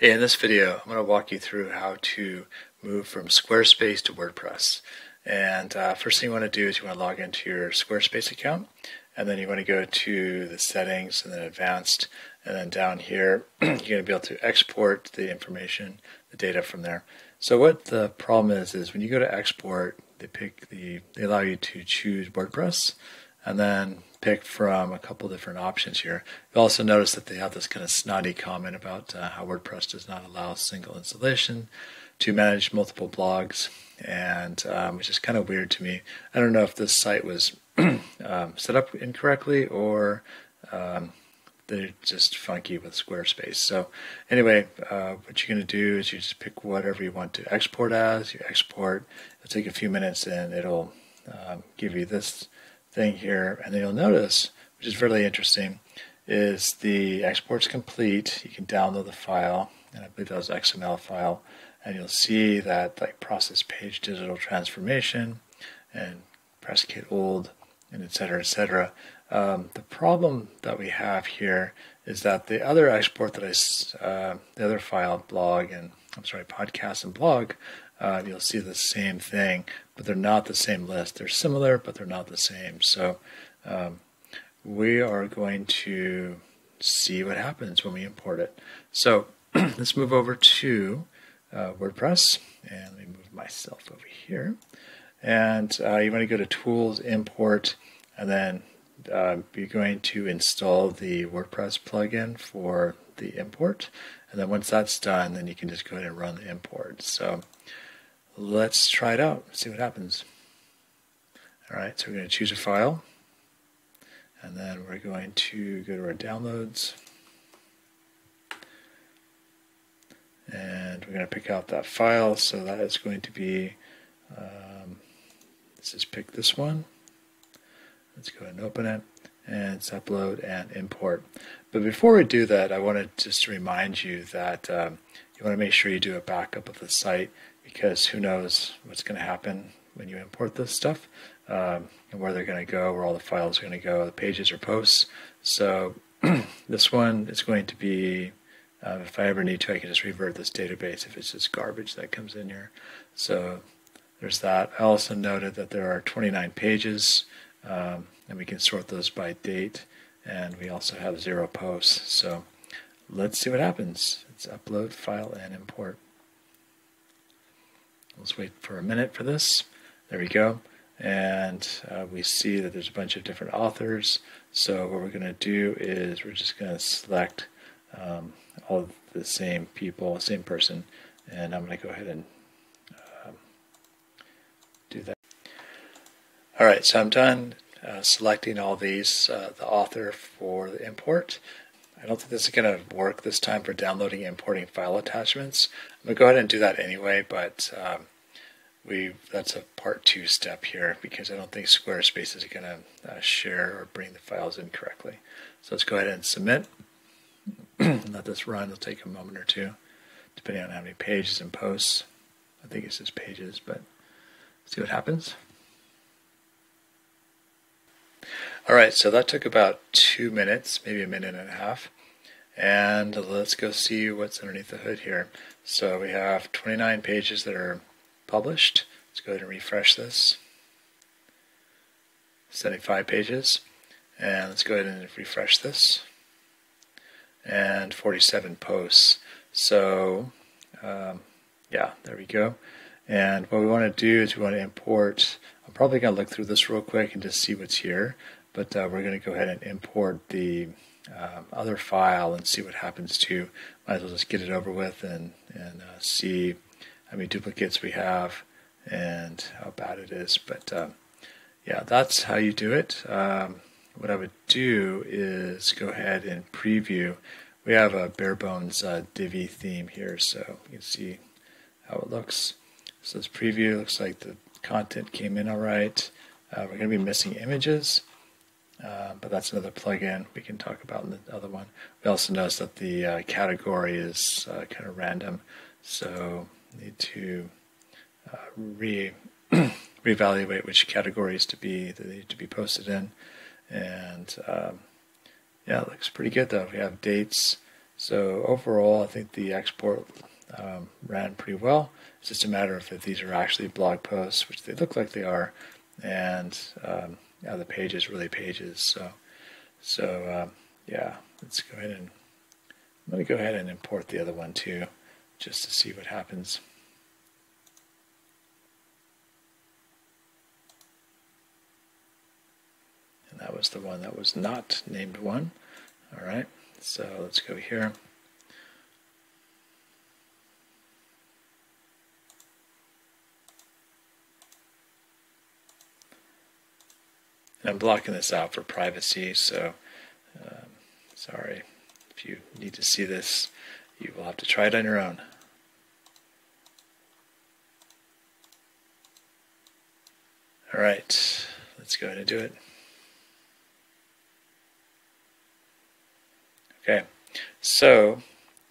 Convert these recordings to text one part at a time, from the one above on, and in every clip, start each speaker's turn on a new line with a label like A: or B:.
A: Hey, in this video, I'm going to walk you through how to move from Squarespace to WordPress. And uh, first thing you want to do is you want to log into your Squarespace account, and then you want to go to the settings and then advanced, and then down here, you're going to be able to export the information, the data from there. So what the problem is, is when you go to export, they pick the, they allow you to choose WordPress, and then pick from a couple different options here. You'll also notice that they have this kind of snotty comment about uh, how WordPress does not allow single installation to manage multiple blogs, and um, which is kind of weird to me. I don't know if this site was um, set up incorrectly or um, they're just funky with Squarespace. So anyway, uh, what you're going to do is you just pick whatever you want to export as. You export. It'll take a few minutes and it'll um, give you this thing here, and then you'll notice, which is really interesting, is the export's complete. You can download the file, and I believe that was XML file, and you'll see that like process page digital transformation and press kit old and etc etc. Um, the problem that we have here is that the other export that I, uh, the other file blog and I'm sorry podcast and blog uh, you'll see the same thing, but they're not the same list. They're similar, but they're not the same. So um, we are going to see what happens when we import it. So let's move over to uh, WordPress, and let me move myself over here. And uh, you want to go to Tools, Import, and then uh, you're going to install the WordPress plugin for the import. And then once that's done, then you can just go ahead and run the import. So let's try it out, see what happens. All right, so we're going to choose a file, and then we're going to go to our downloads, and we're going to pick out that file. So that is going to be, um, let's just pick this one. Let's go ahead and open it, and it's upload and import. But before we do that, I want to just remind you that um, you want to make sure you do a backup of the site because who knows what's going to happen when you import this stuff um, and where they're going to go, where all the files are going to go, the pages or posts. So this one is going to be, uh, if I ever need to, I can just revert this database if it's just garbage that comes in here. So there's that. I also noted that there are 29 pages, um, and we can sort those by date, and we also have zero posts. So let's see what happens. It's upload, file, and import. Let's wait for a minute for this. There we go. And uh, we see that there's a bunch of different authors. So what we're going to do is we're just going to select um, all of the same people, same person, and I'm going to go ahead and um, do that. All right, so I'm done uh, selecting all these, uh, the author for the import. I don't think this is going to work this time for downloading and importing file attachments. I'm going to go ahead and do that anyway, but um, we that's a part two step here because I don't think Squarespace is going to uh, share or bring the files in correctly. So let's go ahead and submit. and Let this run. It'll take a moment or two, depending on how many pages and posts. I think it's just pages, but see what happens. All right, so that took about two minutes, maybe a minute and a half. And let's go see what's underneath the hood here. So we have 29 pages that are published. Let's go ahead and refresh this. 75 pages. And let's go ahead and refresh this. And 47 posts. So, um, yeah, there we go. And what we want to do is we want to import, I'm probably going to look through this real quick and just see what's here but uh, we're going to go ahead and import the uh, other file and see what happens to. Might as well just get it over with and and uh, see how many duplicates we have and how bad it is. But um, yeah, that's how you do it. Um, what I would do is go ahead and preview. We have a bare bones uh, Divi theme here, so you can see how it looks. So this preview looks like the content came in all right. Uh, we're going to be missing images. Uh, but that's another plugin we can talk about in the other one. We also notice that the uh, category is uh, kind of random, so need to uh, re reevaluate which categories to be that need to be posted in. And um, yeah, it looks pretty good though. We have dates, So overall, I think the export um, ran pretty well. It's just a matter of if these are actually blog posts, which they look like they are, and um, yeah, the pages really pages. So, so um, yeah, let's go ahead and I'm going to go ahead and import the other one too, just to see what happens. And that was the one that was not named one. All right, so let's go here. I'm blocking this out for privacy, so um, sorry. If you need to see this, you will have to try it on your own. All right, let's go ahead and do it. Okay, so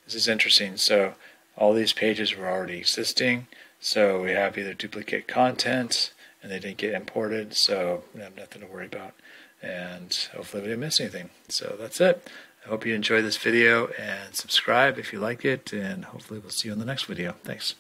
A: this is interesting. So all these pages were already existing. So we have either duplicate content and they didn't get imported, so we have nothing to worry about. And hopefully we didn't miss anything. So that's it. I hope you enjoyed this video and subscribe if you like it, and hopefully we'll see you in the next video. Thanks.